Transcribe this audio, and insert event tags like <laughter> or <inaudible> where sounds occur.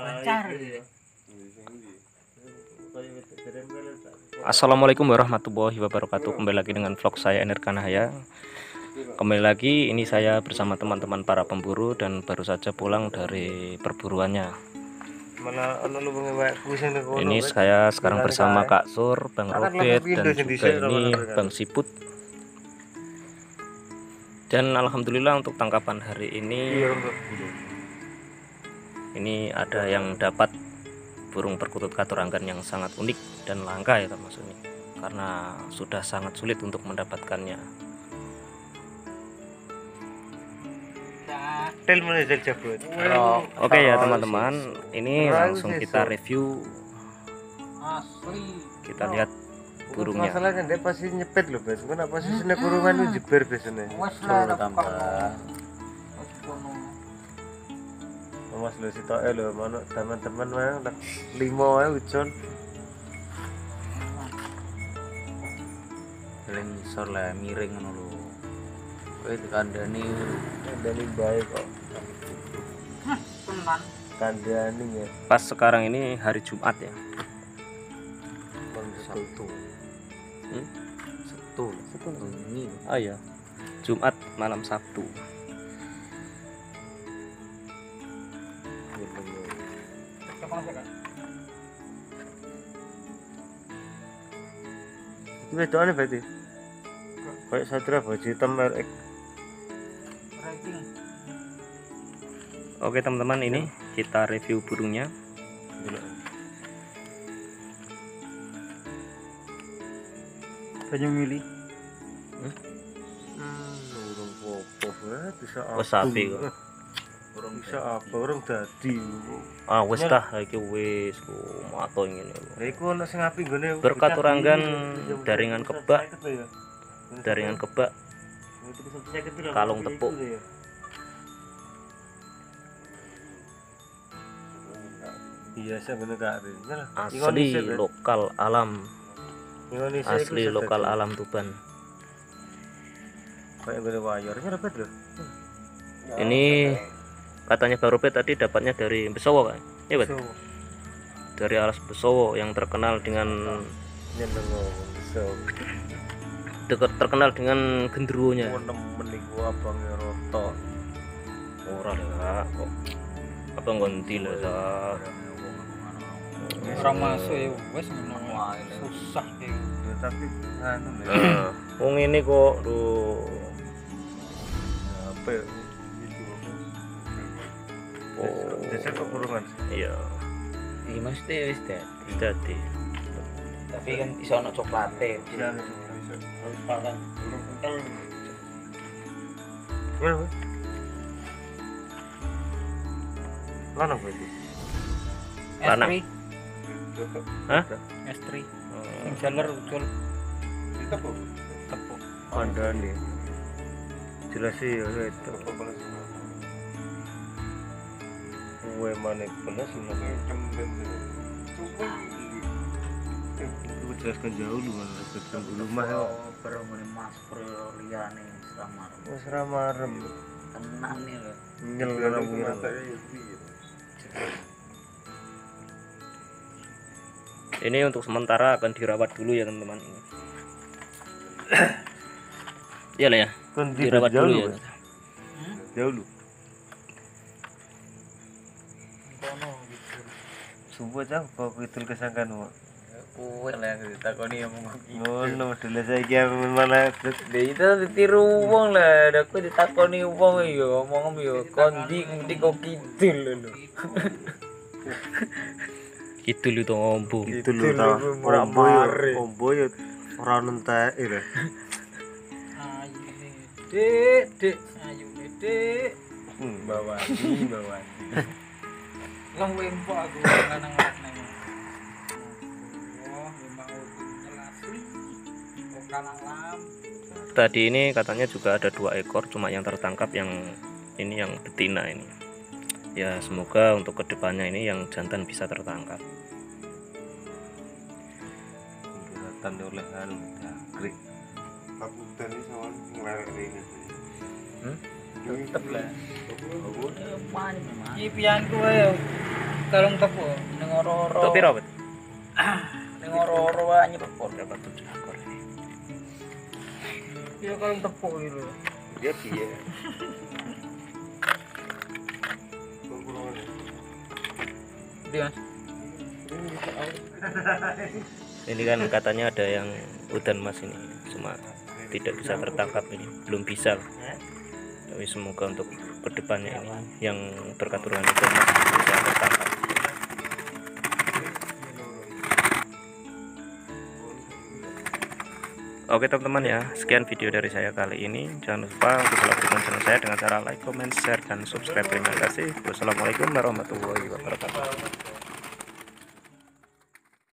lancar. Assalamualaikum warahmatullahi wabarakatuh. Kembali lagi dengan vlog saya Ener Kanahaya. Kembali lagi ini saya bersama teman-teman para pemburu Dan baru saja pulang dari perburuannya. Ini saya sekarang bersama Kak Sur, Bang Robert Dan juga ini Bang Siput. Dan Alhamdulillah untuk tangkapan hari ini Ini ada yang dapat burung perkutut katuranggan yang sangat unik dan langka ya termasuk ini karena sudah sangat sulit untuk mendapatkannya. Oke ya teman-teman. Ini langsung kita review. Asli. Kita lihat burungnya. Masalahnya dia pasti nyepet loh bes apa sih? Sini kurungan itu jeber biasanya. Wes lah ada tambah mas lu situ eh lo mana teman-teman mah lah lima wae ucon paling isor lah miring ngono lho. Kowe dikandani. Kandani baik kok. Tenan kandani ya. Pas sekarang ini hari Jumat ya? Sabtu. Hmm? Sabtu. Sabtu. Ini oh iya. Jumat malam Sabtu ini bedanya berarti? Kayak satria baju hitam merek oke teman-teman ini kita review burungnya. Banyak milih. Hmm? Urung popo eh bisa Wes sapi kok. Eh, bisa apa orang dadi. Ah wis tah iki wis oh, mato ngene ya iku ana sing api nggone Berkaturanggan daringan kebak. daringan kebak. Kalung tepuk. biasa bener gak Yalah, asli Ben. lokal alam. Indonesia asli lokal alam Tuban. Kayak gede wayar ini dapat loh ini katanya Bang Robert tadi dapatnya dari Besowo kan iya Bet? so dari alas Besowo yang terkenal dengan so dekat terkenal dengan genderuwonya. Mau nemen iku abang roto ora lah kok apa ngonti lah Sa. orang masuk ya wes susah ya ya tapi anu nah wong ini kok tuh apa ya biasa kok kurungan iya iki mesti wis deh jadi tapi kan iso ono coklate. Bisa lupa kan kental. Ya apa lanang. Lanang. Hah? Estri Oh, yang jalar ucul. Tepuk. Tepuk. Anda nih jelas sih ya itu Manik belas lagi Itu jelaskan jauh lu Jelaskan dulu mah berumur mas pro liyane sama Wes ramarem tenan nih ini untuk sementara akan dirawat dulu ya teman-teman. Ini <coughs> iya lah ya. Kan di dirawat jauh dulu lu ya. Jauh lu kono gitu. Subuh aja kok kitul kesangkan mu kowe lah ditakoni ngomong Ngono dulu saya kira malah Lha itu ditiru wong lah, aku ditakoni wong yo ngomong yo kondi ngerti kok kidul lho. gitu lu tuh ngombo. Gitu lu tau. Orang boyo Ombo yo Orang nentek itu nih dek dek ayu nih dek Hmm Bawa di bawa. <laughs> aku <laughs> oh tadi ini katanya juga ada dua ekor cuma yang tertangkap yang ini yang betina ini. Ya semoga untuk ke depannya ini yang jantan bisa tertangkap. Kelihatan oleh anu sama ini. Tetep lah. Iki pianku ae kalung tepu ning ora-ora. Untuk piro, Bet? <clears throat> Ning ora-ora wae nyepot. Dapat 7 ekor ini. Ya kalung tepu itu. Dia dia. Dia. Ini kan katanya ada yang udan mas ini, cuma tidak bisa tertangkap ini, belum bisa. Tapi semoga untuk ke depannya ini yang berkaturan udan mas bisa tertangkap. Oke teman-teman ya, sekian video dari saya kali ini. Jangan lupa untuk selalu dukung channel saya dengan cara like, comment, share, dan subscribe. Terima kasih. Wassalamualaikum warahmatullahi wabarakatuh.